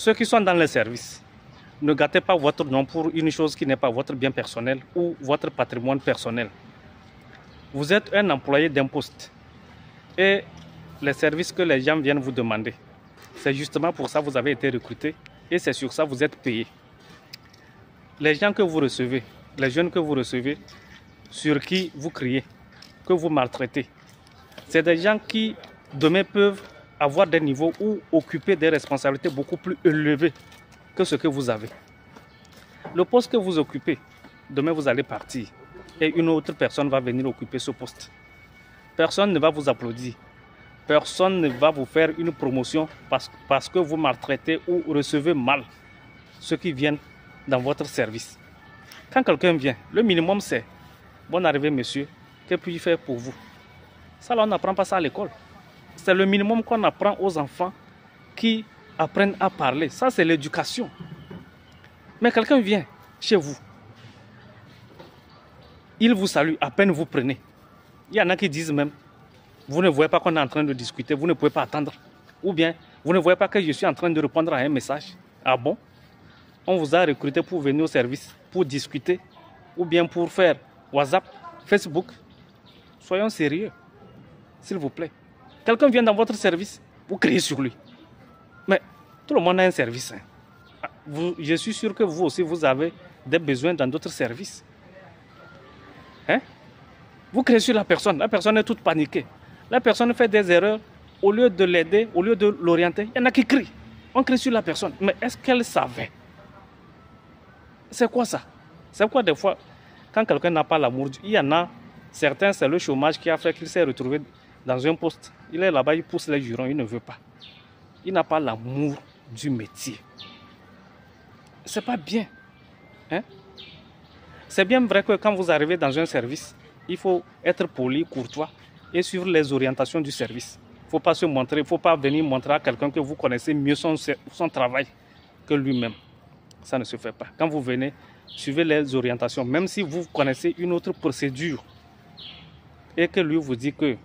ceux qui sont dans les services, ne gâtez pas votre nom pour une chose qui n'est pas votre bien personnel ou votre patrimoine personnel. Vous êtes un employé d'un poste et les services que les gens viennent vous demander, c'est justement pour ça que vous avez été recruté et c'est sur ça que vous êtes payé. Les gens que vous recevez, les jeunes que vous recevez, sur qui vous criez, que vous maltraitez, c'est des gens qui demain peuvent avoir des niveaux ou occuper des responsabilités beaucoup plus élevées que ce que vous avez. Le poste que vous occupez, demain vous allez partir et une autre personne va venir occuper ce poste. Personne ne va vous applaudir. Personne ne va vous faire une promotion parce, parce que vous maltraitez ou recevez mal ceux qui viennent dans votre service. Quand quelqu'un vient, le minimum c'est Bonne arrivée, monsieur, que puis-je faire pour vous? Ça, là, on n'apprend pas ça à l'école. C'est le minimum qu'on apprend aux enfants qui apprennent à parler. Ça, c'est l'éducation. Mais quelqu'un vient chez vous. Il vous salue, à peine vous prenez. Il y en a qui disent même, vous ne voyez pas qu'on est en train de discuter, vous ne pouvez pas attendre. Ou bien, vous ne voyez pas que je suis en train de répondre à un message. Ah bon? On vous a recruté pour venir au service, pour discuter, ou bien pour faire WhatsApp, Facebook. Soyons sérieux, s'il vous plaît. Quelqu'un vient dans votre service, vous criez sur lui. Mais tout le monde a un service. Hein. Ah, je suis sûr que vous aussi, vous avez des besoins dans d'autres services. Hein? Vous criez sur la personne, la personne est toute paniquée. La personne fait des erreurs, au lieu de l'aider, au lieu de l'orienter, il y en a qui crient. On crie sur la personne. Mais est-ce qu'elle savait? C'est quoi ça? C'est quoi des fois, quand quelqu'un n'a pas l'amour, il y en a certains, c'est le chômage qui a fait qu'il s'est retrouvé dans un poste. Il est là-bas, il pousse les jurons, il ne veut pas. Il n'a pas l'amour du métier. C'est pas bien. Hein? C'est bien vrai que quand vous arrivez dans un service, il faut être poli, courtois et suivre les orientations du service. Il ne faut pas se montrer, faut pas venir montrer à quelqu'un que vous connaissez mieux son travail que lui-même. Ça ne se fait pas. Quand vous venez, suivez les orientations, même si vous connaissez une autre procédure et que lui vous dit que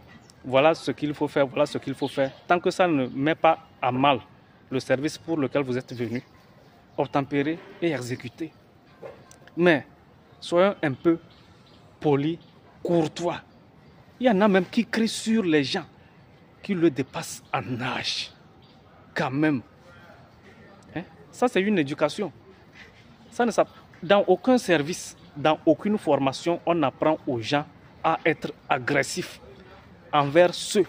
voilà ce qu'il faut faire, voilà ce qu'il faut faire. Tant que ça ne met pas à mal le service pour lequel vous êtes venu, obtempérer et exécuter. Mais soyons un peu polis, courtois. Il y en a même qui crient sur les gens qui le dépassent en âge. Quand même. Hein? Ça, c'est une éducation. Ça ne, dans aucun service, dans aucune formation, on apprend aux gens à être agressifs envers ceux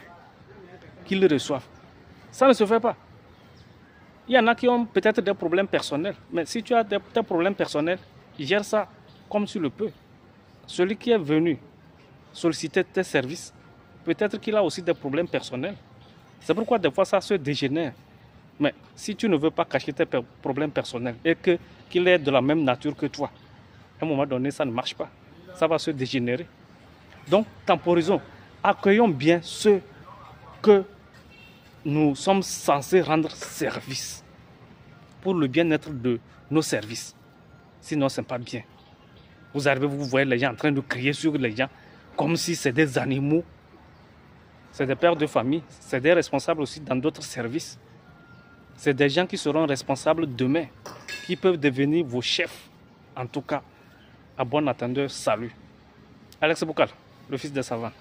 qui le reçoivent. Ça ne se fait pas. Il y en a qui ont peut-être des problèmes personnels, mais si tu as des, problèmes personnels, gère ça comme tu le peux. Celui qui est venu solliciter tes services, peut-être qu'il a aussi des problèmes personnels. C'est pourquoi des fois ça se dégénère. Mais si tu ne veux pas cacher tes problèmes personnels et que qu'il est de la même nature que toi, à un moment donné, ça ne marche pas. Ça va se dégénérer. Donc, temporisons accueillons bien ceux que nous sommes censés rendre service pour le bien-être de nos services. Sinon, ce n'est pas bien. Vous arrivez, vous voyez les gens en train de crier sur les gens comme si c'était des animaux. C'est des pères de famille, c'est des responsables aussi dans d'autres services. C'est des gens qui seront responsables demain, qui peuvent devenir vos chefs. En tout cas, à bon attendeur, salut. Alex Boukal, le fils de Savant.